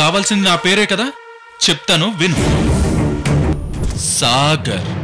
కావాల్సింది నా పేరే కదా? చెప్తాను విను. సాగర్.